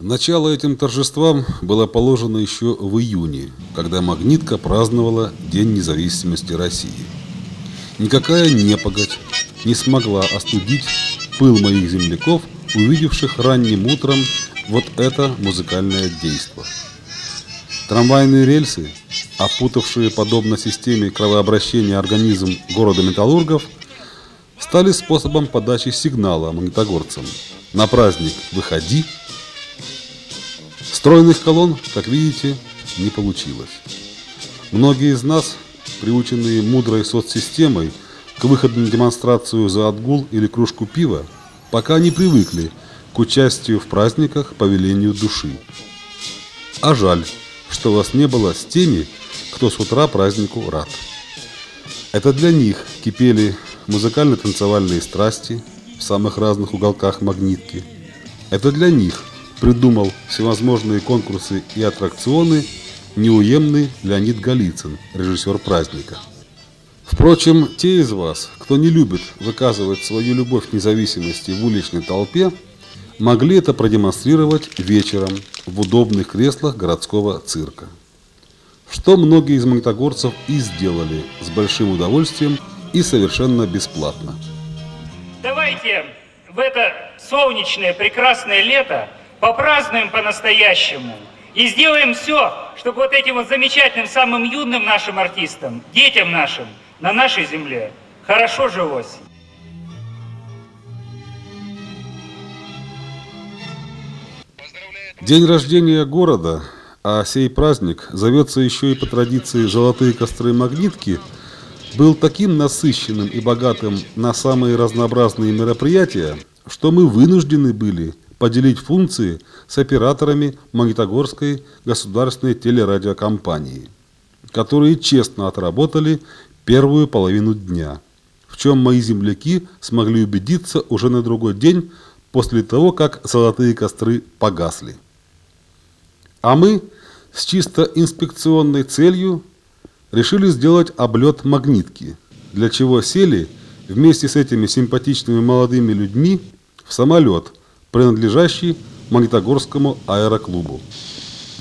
Начало этим торжествам было положено еще в июне, когда Магнитка праздновала День независимости России. Никакая непогодь не смогла остудить пыл моих земляков, увидевших ранним утром вот это музыкальное действо. Трамвайные рельсы, опутавшие подобно системе кровообращения организм города металлургов, стали способом подачи сигнала магнитогорцам. На праздник «Выходи!» Стройных колонн, как видите, не получилось. Многие из нас, приученные мудрой соцсистемой к выходу на демонстрацию за отгул или кружку пива, пока не привыкли к участию в праздниках по велению души. А жаль, что вас не было с теми, кто с утра празднику рад. Это для них кипели музыкально-танцевальные страсти в самых разных уголках магнитки. Это для них придумал всевозможные конкурсы и аттракционы неуемный Леонид Голицын, режиссер праздника. Впрочем, те из вас, кто не любит выказывать свою любовь к независимости в уличной толпе, могли это продемонстрировать вечером в удобных креслах городского цирка. Что многие из магнитогорцев и сделали с большим удовольствием и совершенно бесплатно. Давайте в это солнечное прекрасное лето попразднуем по-настоящему и сделаем все, чтобы вот этим вот замечательным, самым юным нашим артистам, детям нашим на нашей земле хорошо жилось. День рождения города, а сей праздник зовется еще и по традиции «Золотые костры магнитки», был таким насыщенным и богатым на самые разнообразные мероприятия, что мы вынуждены были – поделить функции с операторами Магнитогорской государственной телерадиокомпании, которые честно отработали первую половину дня, в чем мои земляки смогли убедиться уже на другой день после того, как золотые костры погасли. А мы с чисто инспекционной целью решили сделать облет магнитки, для чего сели вместе с этими симпатичными молодыми людьми в самолет – принадлежащий Магнитогорскому аэроклубу.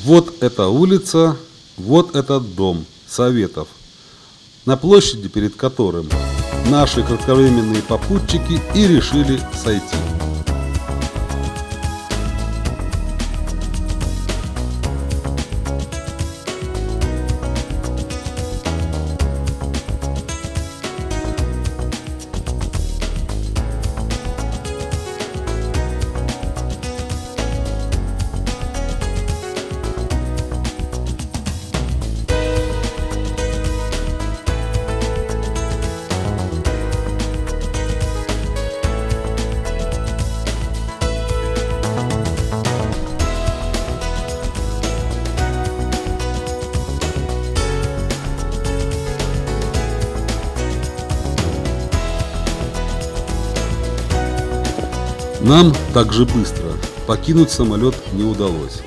Вот эта улица, вот этот дом Советов, на площади перед которым наши кратковременные попутчики и решили сойти. Нам так же быстро покинуть самолет не удалось.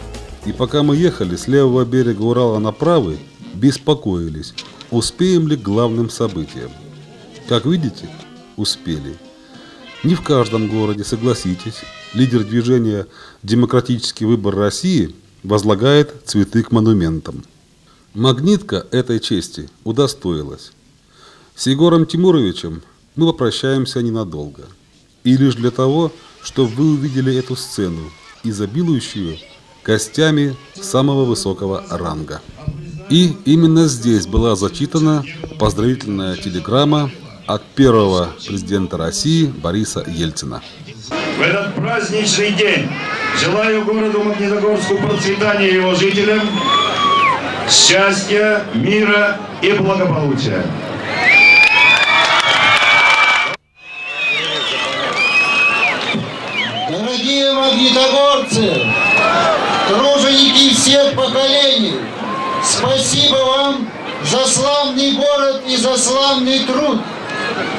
И пока мы ехали с левого берега Урала на правый, беспокоились, успеем ли к главным событиям. Как видите, успели. Не в каждом городе, согласитесь, лидер движения «Демократический выбор России» возлагает цветы к монументам. Магнитка этой чести удостоилась. С Егором Тимуровичем мы попрощаемся ненадолго. И лишь для того, чтобы вы увидели эту сцену, изобилующую гостями самого высокого ранга. И именно здесь была зачитана поздравительная телеграмма от первого президента России Бориса Ельцина. В этот праздничный день желаю городу Магнитогорску процветания его жителям, счастья, мира и благополучия. Дорогие магнитогорцы, труженики всех поколений, спасибо вам за славный город и за славный труд,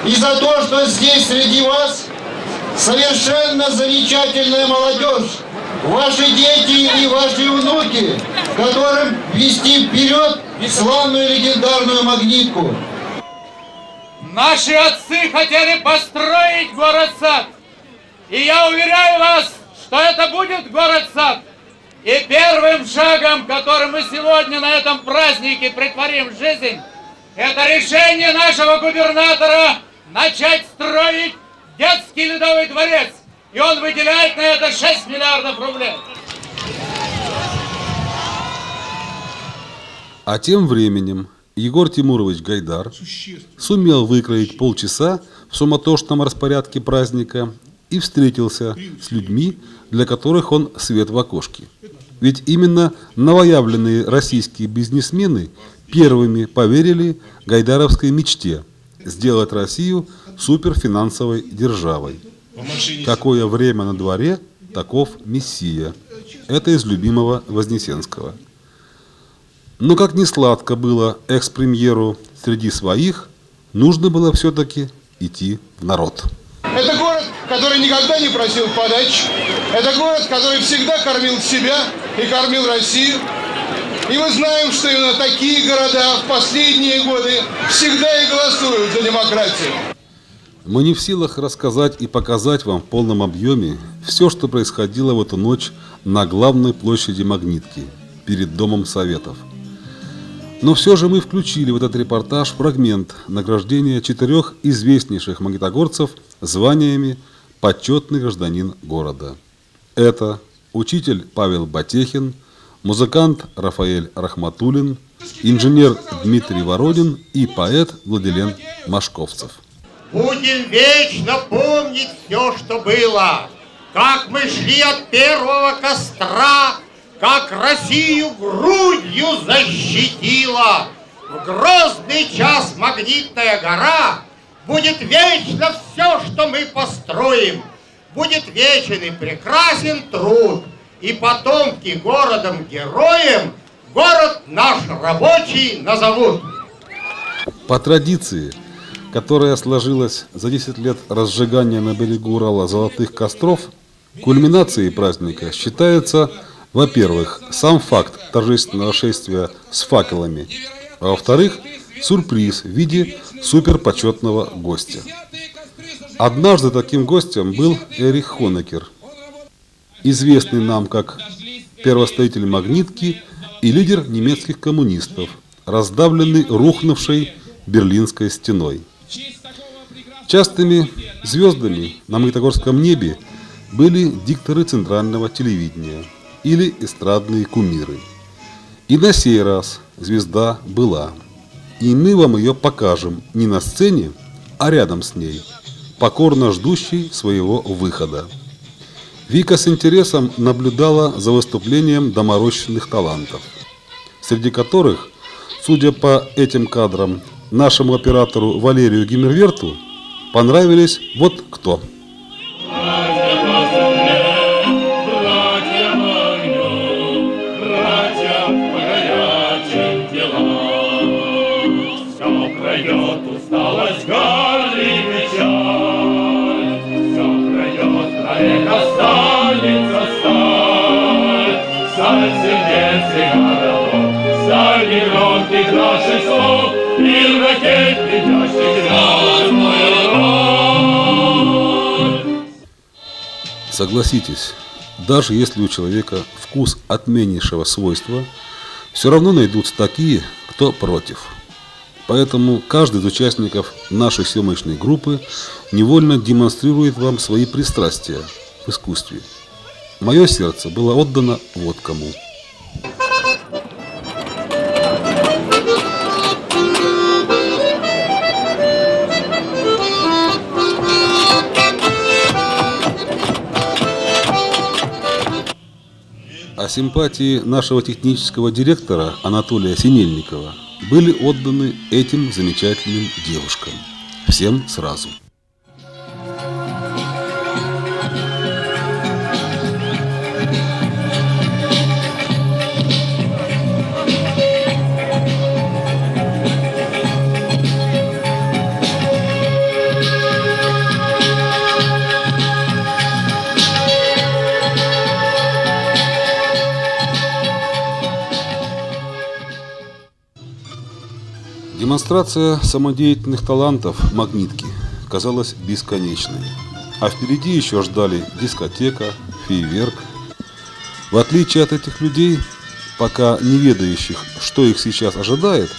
и за то, что здесь среди вас совершенно замечательная молодежь, ваши дети и ваши внуки, которым вести вперед славную легендарную магнитку. Наши отцы хотели построить город-сад. И я уверяю вас, что это будет город-сад. И первым шагом, который мы сегодня на этом празднике притворим в жизнь, это решение нашего губернатора начать строить детский ледовый дворец. И он выделяет на это 6 миллиардов рублей. А тем временем Егор Тимурович Гайдар сумел выкроить полчаса в суматошном распорядке праздника и встретился с людьми, для которых он свет в окошке. Ведь именно новоявленные российские бизнесмены первыми поверили гайдаровской мечте сделать Россию суперфинансовой державой. Какое время на дворе, таков Мессия. Это из любимого Вознесенского. Но как не сладко было экс-премьеру среди своих, нужно было все-таки идти в народ. Это который никогда не просил подач. Это город, который всегда кормил себя и кормил Россию. И мы знаем, что именно такие города в последние годы всегда и голосуют за демократию. Мы не в силах рассказать и показать вам в полном объеме все, что происходило в эту ночь на главной площади Магнитки, перед Домом Советов. Но все же мы включили в этот репортаж фрагмент награждения четырех известнейших магнитогорцев званиями «Почетный гражданин города». Это учитель Павел Батехин, музыкант Рафаэль Рахматулин, инженер Дмитрий Вородин и поэт Владилен Машковцев. Будем вечно помнить все, что было, как мы шли от первого костра, как Россию грудью защитила. В грозный час магнитная гора будет вечно все, что мы построим. Будет вечен и прекрасен труд, и потомки городом-героем город наш рабочий назовут. По традиции, которая сложилась за 10 лет разжигания на берегу Урала золотых костров, кульминацией праздника считается, во-первых, сам факт торжественного шествия с факелами, а во-вторых, сюрприз в виде суперпочетного гостя. Однажды таким гостем был Эрих Хонекер, известный нам как первостроитель магнитки и лидер немецких коммунистов, раздавленный рухнувшей Берлинской стеной. Частыми звездами на Магнитогорском небе были дикторы центрального телевидения или эстрадные кумиры. И на сей раз звезда была. И мы вам ее покажем не на сцене, а рядом с ней, покорно ждущей своего выхода. Вика с интересом наблюдала за выступлением доморощенных талантов, среди которых, судя по этим кадрам, нашему оператору Валерию Гиммерверту понравились вот кто. Согласитесь, даже если у человека вкус отменнейшего свойства, все равно найдутся такие, кто против. Поэтому каждый из участников нашей съемочной группы невольно демонстрирует вам свои пристрастия в искусстве. Мое сердце было отдано вот кому. Симпатии нашего технического директора Анатолия Синельникова были отданы этим замечательным девушкам. Всем сразу. Демонстрация самодеятельных талантов магнитки казалась бесконечной. А впереди еще ждали дискотека, фейерверк. В отличие от этих людей, пока не ведающих, что их сейчас ожидает,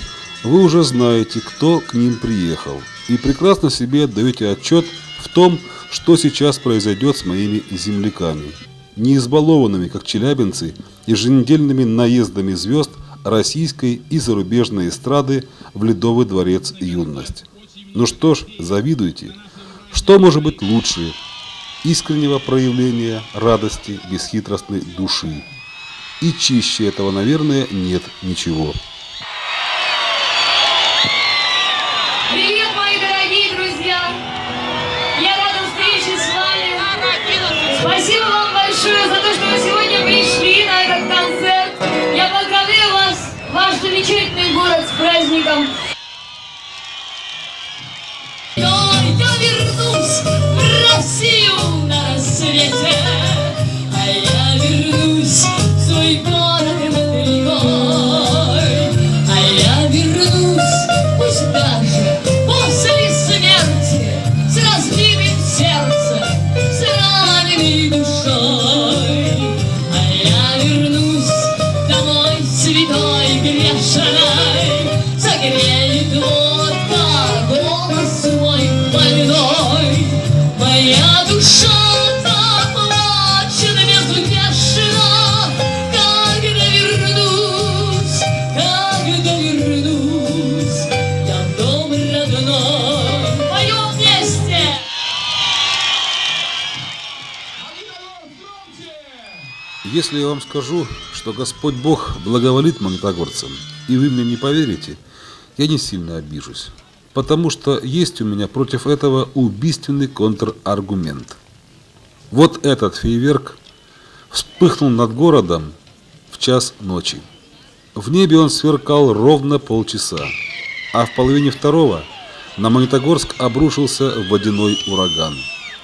вы уже знаете, кто к ним приехал, и прекрасно себе отдаете отчет в том, что сейчас произойдет с моими земляками, не избалованными, как челябинцы, еженедельными наездами звезд российской и зарубежной эстрады в Ледовый дворец «Юность». Ну что ж, завидуйте. Что может быть лучше искреннего проявления радости бесхитростной души? И чище этого, наверное, нет ничего. Привет, мои дорогие друзья! Я рада встрече с вами. Спасибо вам большое за то, что вы сегодня ваш замечательный город с праздником. Согреет водка голос свой больной, моя душа заплачет безутешно, когда вернусь, когда вернусь, я в дом родной, поем вместе. Если я вам скажу, что Господь Бог благоволит магнитогорцам, и вы мне не поверите, я не сильно обижусь, потому что есть у меня против этого убийственный контраргумент. Вот этот фейерверк вспыхнул над городом в час ночи. В небе он сверкал ровно полчаса, а в половине второго на Магнитогорск обрушился водяной ураган.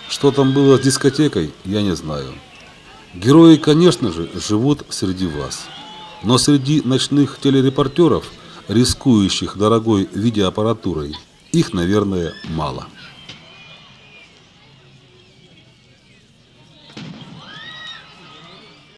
Что там было с дискотекой, я не знаю. Герои, конечно же, живут среди вас. Но среди ночных телерепортеров, рискующих дорогой видеоаппаратурой, их, наверное, мало.